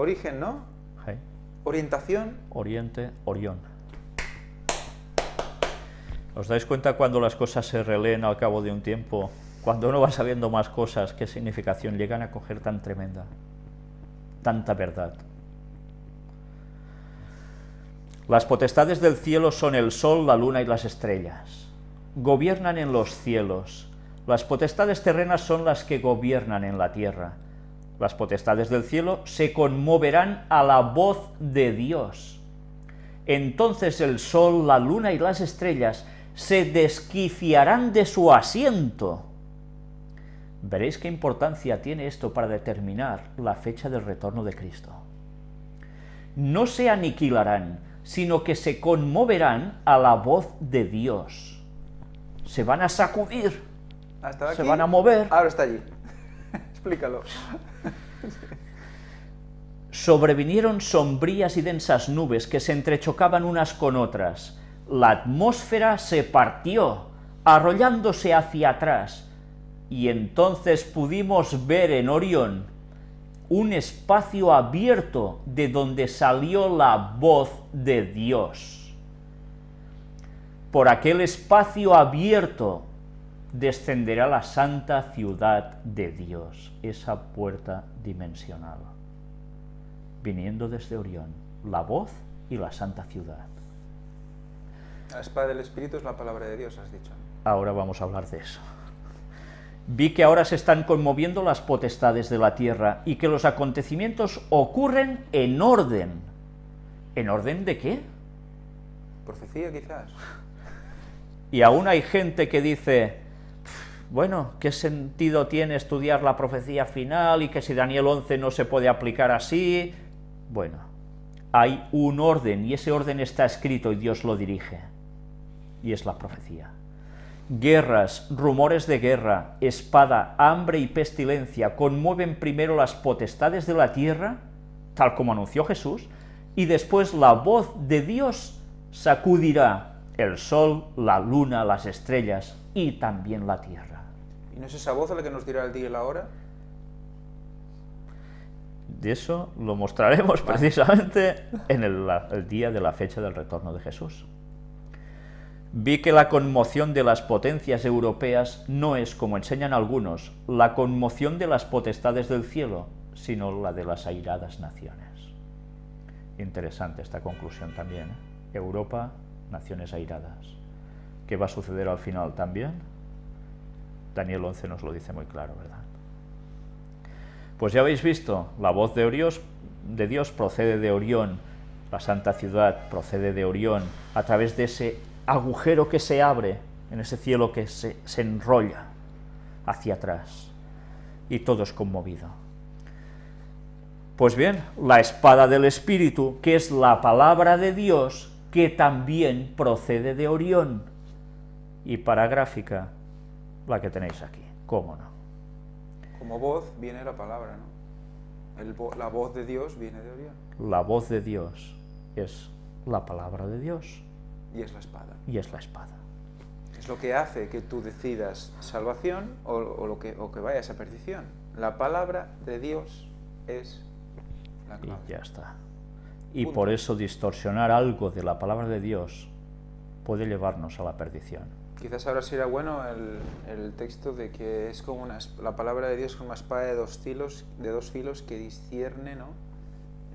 Origen, ¿no? Sí. Orientación. Oriente, Orión. ¿Os dais cuenta cuando las cosas se releen al cabo de un tiempo? Cuando uno va sabiendo más cosas, ¿qué significación llegan a coger tan tremenda? Tanta verdad. Las potestades del cielo son el sol, la luna y las estrellas. Gobiernan en los cielos. Las potestades terrenas son las que gobiernan en la tierra. Las potestades del cielo se conmoverán a la voz de Dios. Entonces el sol, la luna y las estrellas se desquiciarán de su asiento. Veréis qué importancia tiene esto para determinar la fecha del retorno de Cristo. No se aniquilarán, sino que se conmoverán a la voz de Dios. Se van a sacudir, Hasta se aquí. van a mover. Ahora está allí. Explícalo. Sobrevinieron sombrías y densas nubes que se entrechocaban unas con otras. La atmósfera se partió, arrollándose hacia atrás, y entonces pudimos ver en Orión un espacio abierto de donde salió la voz de Dios. Por aquel espacio abierto descenderá la santa ciudad de Dios, esa puerta dimensional viniendo desde Orión, la voz y la santa ciudad. La espada del Espíritu es la palabra de Dios, has dicho. Ahora vamos a hablar de eso. Vi que ahora se están conmoviendo las potestades de la tierra y que los acontecimientos ocurren en orden. ¿En orden de qué? Profecía, quizás. Y aún hay gente que dice, bueno, ¿qué sentido tiene estudiar la profecía final y que si Daniel 11 no se puede aplicar así? Bueno, hay un orden y ese orden está escrito y Dios lo dirige. Y es la profecía. Guerras, rumores de guerra, espada, hambre y pestilencia conmueven primero las potestades de la tierra, tal como anunció Jesús, y después la voz de Dios sacudirá el sol, la luna, las estrellas y también la tierra. ¿Y no es esa voz la que nos dirá el día y la hora? De eso lo mostraremos precisamente en el día de la fecha del retorno de Jesús. Vi que la conmoción de las potencias europeas no es, como enseñan algunos, la conmoción de las potestades del cielo, sino la de las airadas naciones. Interesante esta conclusión también. ¿eh? Europa, naciones airadas. ¿Qué va a suceder al final también? Daniel 11 nos lo dice muy claro, ¿verdad? Pues ya habéis visto, la voz de, de Dios procede de Orión, la santa ciudad procede de Orión, a través de ese agujero que se abre en ese cielo que se, se enrolla hacia atrás, y todo es conmovido. Pues bien, la espada del Espíritu, que es la palabra de Dios, que también procede de Orión, y para gráfica, la que tenéis aquí, cómo no. Como voz viene la palabra, ¿no? El vo- la voz de Dios viene de Orión. La voz de Dios es la palabra de Dios Y es la espada. y es la espada. Es lo que hace que tú decidas salvación o, o lo que, o que vayas a perdición. La palabra de Dios es la Y clave. ya está. Y Punto. por eso distorsionar algo de la palabra de Dios puede llevarnos a la perdición. Quizás ahora sería bueno el, el texto de que es como una, es- la palabra de Dios como una espada de dos filos, de dos filos que discierne, ¿no?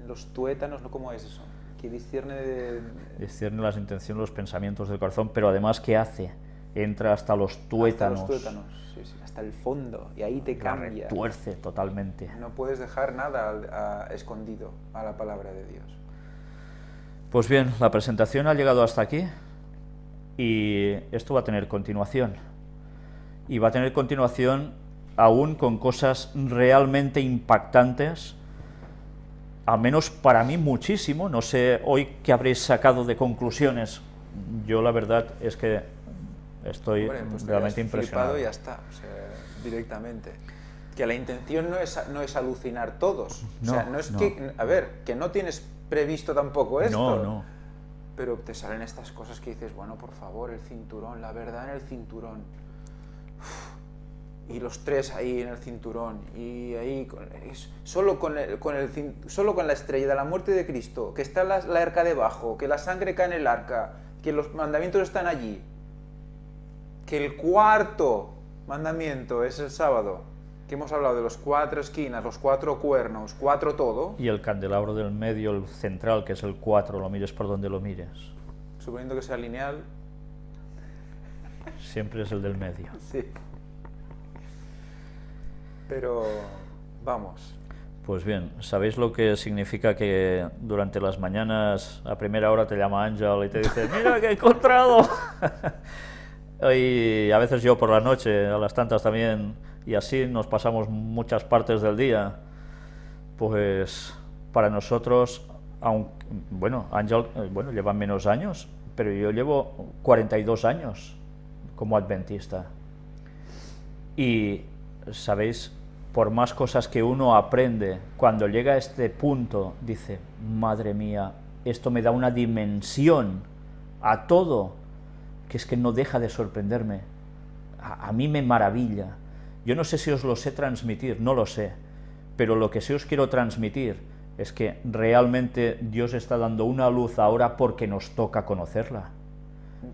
Los tuétanos, ¿no? ¿Cómo es eso? Que discierne de... Discierne las intenciones, los pensamientos del corazón, pero además, ¿qué hace? Entra hasta los tuétanos, Hasta los tuétanos, sí, sí, hasta el fondo, y ahí te cambia. retuerce totalmente. No puedes dejar nada a- escondido a la palabra de Dios. Pues bien, la presentación ha llegado hasta aquí y esto va a tener continuación. Y va a tener continuación aún con cosas realmente impactantes, al menos para mí muchísimo. No sé hoy qué habréis sacado de conclusiones. Yo la verdad es que estoy pues te realmente impresionado. y ya está, o sea, directamente. Que la intención no es, no es alucinar todos. o sea, No, no es no. que, a ver, que no tienes previsto tampoco esto. No, no. Pero te salen estas cosas que dices, bueno, por favor, el cinturón, la verdad en el cinturón. Y los tres ahí en el cinturón y ahí solo con el, solo con la estrella de la muerte de Cristo que está la arca debajo que la sangre cae en el arca que los mandamientos están allí que el cuarto mandamiento es el sábado que hemos hablado de los cuatro esquinas los cuatro cuernos cuatro todo Y el candelabro del medio, el central, que es el 4, lo mires por donde lo mires. suponiendo que sea lineal Siempre es el del medio. sí pero vamos Pues bien, ¿sabéis lo que significa que durante las mañanas a primera hora te llama Ángel y te dice, mira que he encontrado? y a veces yo por la noche, a las tantas también, y así nos pasamos muchas partes del día. Pues para nosotros, aunque, bueno, Ángel eh, bueno, lleva menos años, pero yo llevo 42 años como adventista. Y, ¿sabéis? Por más cosas que uno aprende, cuando llega a este punto, dice, madre mía, esto me da una dimensión a todo, que es que no deja de sorprenderme. A, a mí me maravilla. Yo no sé si os lo sé transmitir, no lo sé, pero lo que sí os quiero transmitir es que realmente Dios está dando una luz ahora porque nos toca conocerla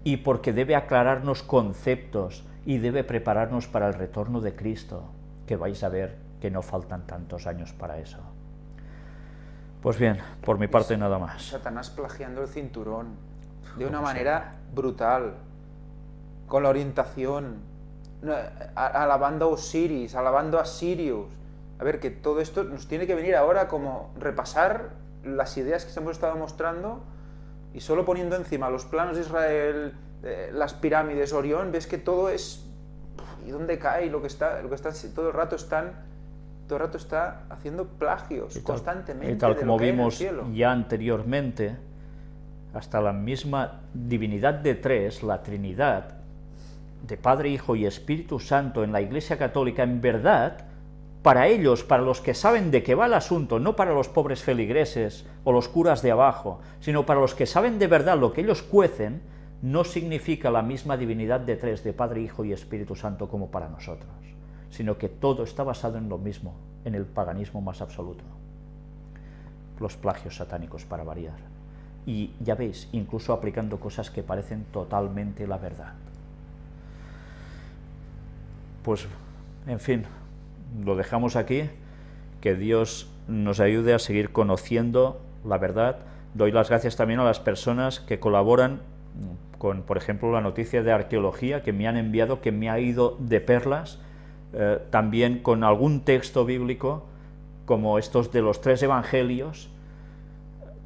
y porque debe aclararnos conceptos y debe prepararnos para el retorno de Cristo, que vais a ver que no faltan tantos años para eso. Pues bien, por mi parte nada más. Satanás plagiando el cinturón de una manera brutal, con la orientación, alabando a Osiris, alabando a Sirius. A ver, que todo esto nos tiene que venir ahora como repasar las ideas que se hemos estado mostrando y solo poniendo encima los planos de Israel, eh, las pirámides, Orión, ves que todo es... ¿Y dónde cae? Lo que está, lo que está todo el rato están... Todo el rato está haciendo plagios Y tal- constantemente. Y tal de como vimos ya anteriormente, hasta la misma divinidad de tres, la Trinidad, de Padre, Hijo y Espíritu Santo en la Iglesia Católica, en verdad, para ellos, para los que saben de qué va el asunto, no para los pobres feligreses o los curas de abajo, sino para los que saben de verdad lo que ellos cuecen, no significa la misma divinidad de tres, de Padre, Hijo y Espíritu Santo como para nosotros, sino que todo está basado en lo mismo, en el paganismo más absoluto los plagios satánicos para variar. Y ya veis, incluso aplicando cosas que parecen totalmente la verdad. Pues, en fin, lo dejamos aquí. Que Dios nos ayude a seguir conociendo la verdad. Doy las gracias también a las personas que colaboran con, por ejemplo, la noticia de arqueología que me han enviado, que me ha ido de perlas, eh, también con algún texto bíblico, como estos de los tres evangelios,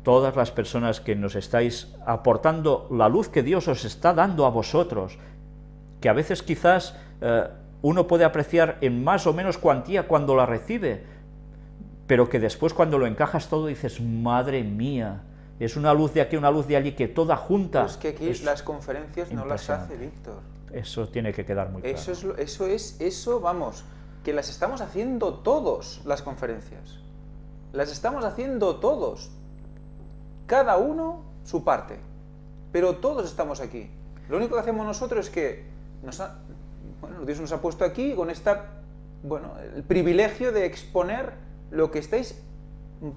todas las personas que nos estáis aportando la luz que Dios os está dando a vosotros, que a veces quizás eh, uno puede apreciar en más o menos cuantía cuando la recibe, pero que después cuando lo encajas todo dices, madre mía, es una luz de aquí, una luz de allí, que toda junta. Pero es que aquí es- las conferencias no las hace. Víctor. Eso tiene que quedar muy claro. Eso es, eso es, eso, vamos, que las estamos haciendo todos, las conferencias. Las estamos haciendo todos. Cada uno su parte. Pero todos estamos aquí. Lo único que hacemos nosotros es que nos ha- bueno, Dios nos ha puesto aquí con esta, bueno, el privilegio de exponer lo que estáis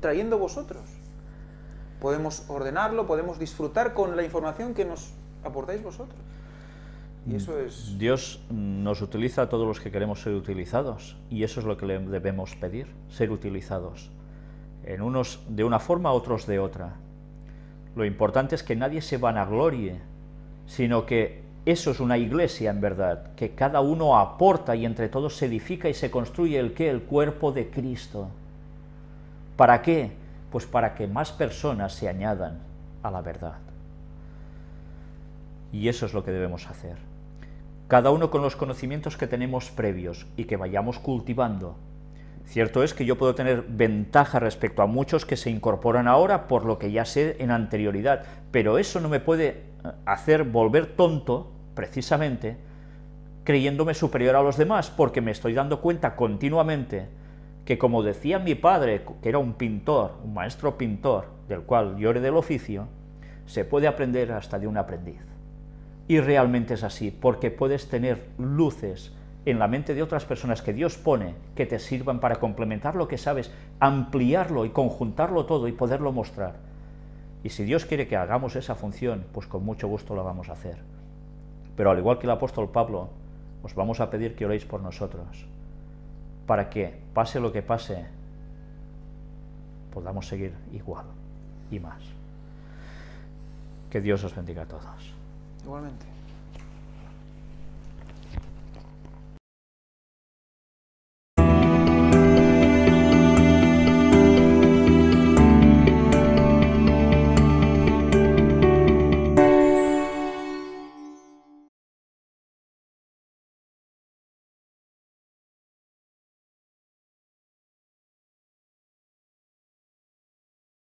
trayendo vosotros. Podemos ordenarlo, podemos disfrutar con la información que nos aportáis vosotros. Dios nos utiliza a todos los que queremos ser utilizados y eso es lo que le debemos pedir, ser utilizados. En unos de una forma, otros de otra. Lo importante es que nadie se vanaglorie, sino que eso es una iglesia en verdad, que cada uno aporta y entre todos se edifica y se construye el que el cuerpo de Cristo. ¿Para qué? Pues para que más personas se añadan a la verdad. Y eso es lo que debemos hacer. Cada uno con los conocimientos que tenemos previos y que vayamos cultivando. Cierto es que yo puedo tener ventaja respecto a muchos que se incorporan ahora por lo que ya sé en anterioridad, pero eso no me puede eh, hacer volver tonto, precisamente, creyéndome superior a los demás, porque me estoy dando cuenta continuamente que, como decía mi padre, que era un pintor, un maestro pintor, del cual yo heredé el oficio, se puede aprender hasta de un aprendiz. Y realmente es así, porque puedes tener luces en la mente de otras personas que Dios pone que te sirvan para complementar lo que sabes, ampliarlo y conjuntarlo todo y poderlo mostrar. Y si Dios quiere que hagamos esa función, pues con mucho gusto lo vamos a hacer. Pero al igual que el apóstol Pablo, os vamos a pedir que oréis por nosotros, para que, pase lo que pase, podamos seguir igual y más. Que Dios os bendiga a todos. Igualmente.